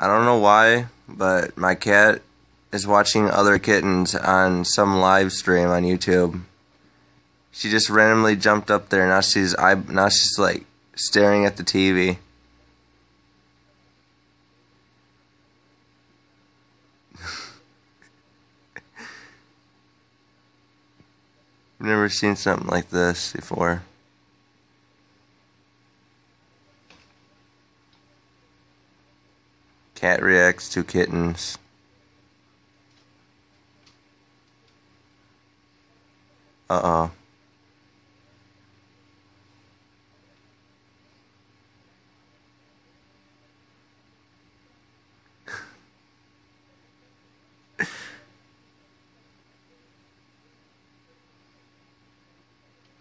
I don't know why, but my cat is watching other kittens on some live stream on YouTube. She just randomly jumped up there. Now she's I now she's like staring at the TV. I've never seen something like this before. Cat reacts to kittens. Uh oh. Look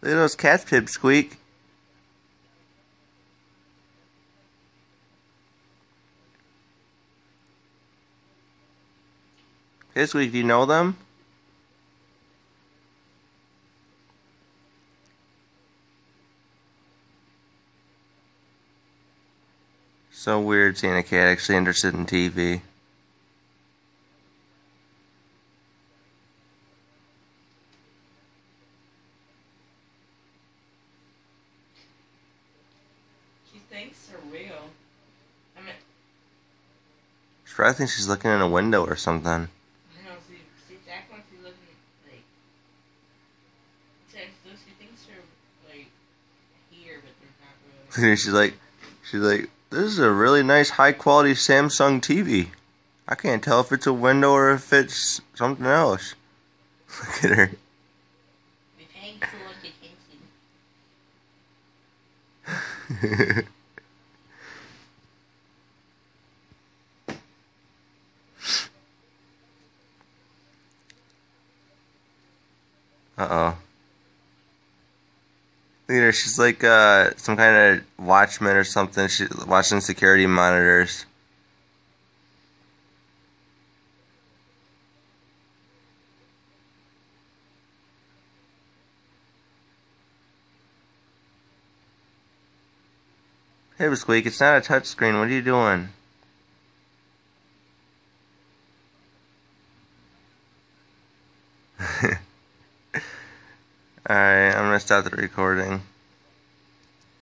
at those cats pipsqueak. Pipsqueak, do you know them? So weird seeing a cat actually interested in TV. She thinks they're real. I mean, probably thinks she's looking in a window or something. I know, she, she's acting like she's looking, like, she, she thinks like, here, but they're not really. she's like, she's like, this is a really nice high quality Samsung TV. I can't tell if it's a window or if it's something else. Look at her. We're paying too much attention. Uh oh. At. She's like uh, some kind of watchman or something. She's watching security monitors. Hey, Squeak, it's not a touchscreen. What are you doing? Alright, I'm gonna stop the recording.